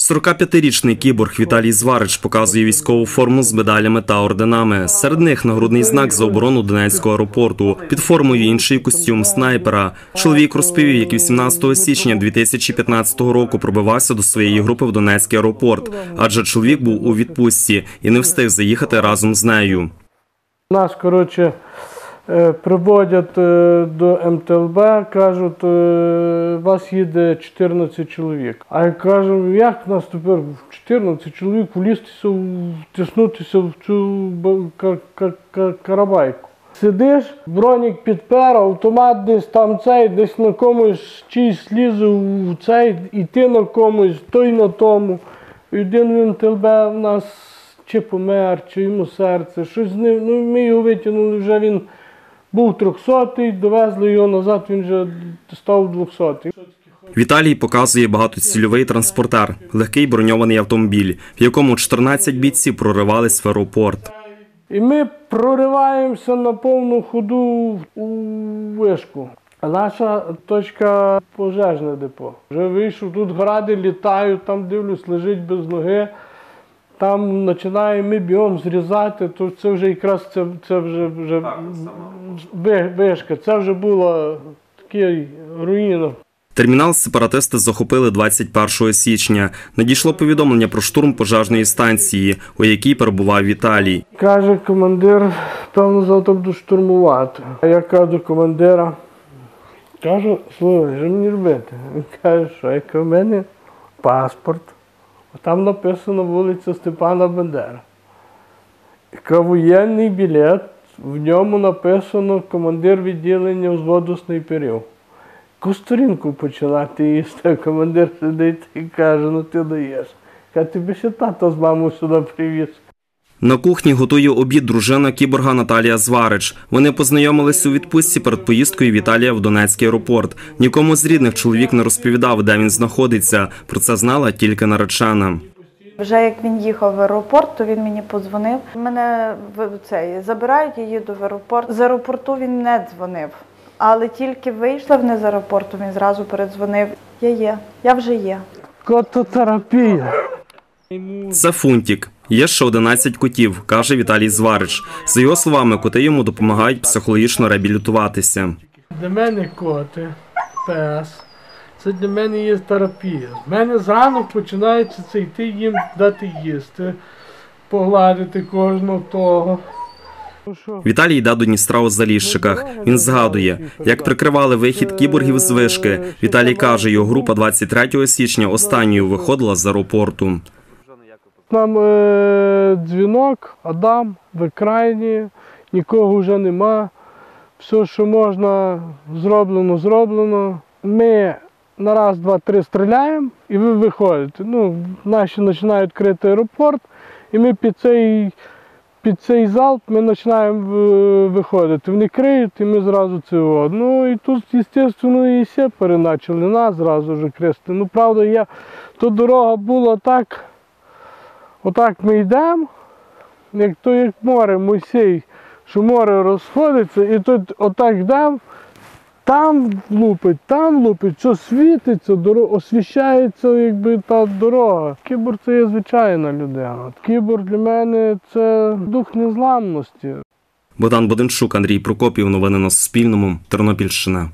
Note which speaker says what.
Speaker 1: 45-річний кіборг Віталій Зварич показує військову форму з медалями та орденами. Серед них нагрудний знак за оборону Донецького аеропорту. Під формою інший костюм снайпера. Чоловік розповів, як 18 січня 2015 року пробивався до своєї групи в Донецький аеропорт, адже чоловік був у відпустці і не встиг заїхати разом з нею.
Speaker 2: Нас, коротше, приводять е, до МТЛБ, кажуть, е, вас їде 14 чоловік. А я кажу, як нас тепер 14 чоловік влізтися, втиснутися в цю ба- ка- ка- ка- карабайку. Сидиш, бронік підпер, автомат десь там цей, десь на комусь чийсь слізе в цей, і ти на комусь, той на тому. І один в МТЛБ в нас чи помер, чи йому серце, щось з ним. Ну, ми його витягнули, вже він був 300-й, довезли його назад, він вже став 200-й.
Speaker 1: Віталій показує багатоцільовий транспортер, легкий броньований автомобіль, в якому 14 бійців проривались в аеропорт.
Speaker 2: І ми прориваємося на повну ходу у вишку. А наша точка пожежне депо. Вже вийшов, тут гради літають, там дивлюсь, лежить без ноги. Там починаємо ми бігом зрізати, то це вже якраз це, це вже, вже вишка. Це вже було таке руїна.
Speaker 1: Термінал сепаратисти захопили 21 січня. Надійшло повідомлення про штурм пожежної станції, у якій перебував Віталій.
Speaker 2: Каже командир, певно, завтра буду штурмувати. А я кажу до командира, кажу, слухай, що мені робити? Він каже, що як у мене паспорт, а там написано вулиця Степана Бендера. Яка воєнний білет, в ньому написано командир відділення взводу снайперів. Яку сторінку починати їсти, а командир сидить і каже, ну ти даєш. Каже, тобі ще тато з мамою сюди привіз.
Speaker 1: На кухні готує обід дружина кіборга Наталія Зварич. Вони познайомились у відпустці перед поїздкою Віталія в Донецький аеропорт. Нікому з рідних чоловік не розповідав, де він знаходиться. Про це знала тільки наречена.
Speaker 3: Вже як він їхав в аеропорт, то він мені подзвонив. Мене в цей забирають, я їду в аеропорт. З аеропорту він не дзвонив. Але тільки вийшла вниз з аеропорту, він зразу передзвонив. Я є, я вже є.
Speaker 2: Кототерапія.
Speaker 1: Це фунтік. Є ще 11 котів, каже Віталій Зварич. За його словами, коти йому допомагають психологічно реабілітуватися.
Speaker 2: Для мене коти, пес. Це для мене є терапія. В мене зранку починається це йти їм дати їсти, погладити кожного того.
Speaker 1: Віталій йде до Дністра у Заліщиках. Він згадує, як прикривали вихід кіборгів з вишки. Віталій каже, його група 23 січня останньою виходила з аеропорту.
Speaker 2: Нам е, дзвінок, Адам, в екрані, нікого вже нема. Все, що можна, зроблено, зроблено. Ми на раз, два, три стріляємо і ви виходите. Ну, наші починають крити аеропорт, і ми під цей, під цей залп ми починаємо е, виходити. Вони криють, і ми зразу це. Ну і тут, звісно, і все переначали нас зразу вже крести. Ну, правда, я, то дорога була так. Отак ми йдемо, як то як море Мойсей, що море розходиться, і тут отак йдемо, там лупить, там лупить, що світиться, доро- освіщається якби та дорога. Кіборг це є звичайна людина. Кіборг для мене це дух незламності.
Speaker 1: Богдан Боденчук, Андрій Прокопів. Новини на Суспільному. Тернопільщина.